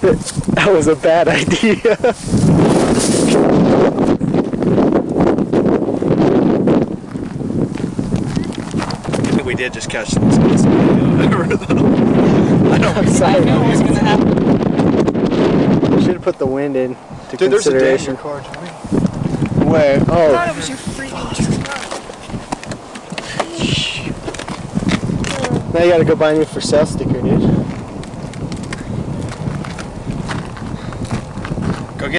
That was a bad idea. We did just catch some spots. I don't I'm sorry. I knew what was gonna happen. Should have put the wind in to Dude, consideration. there's a day in your car, Johnny. Where? I thought it was your freaking truck. now you gotta go buy me for sale sticker, dude.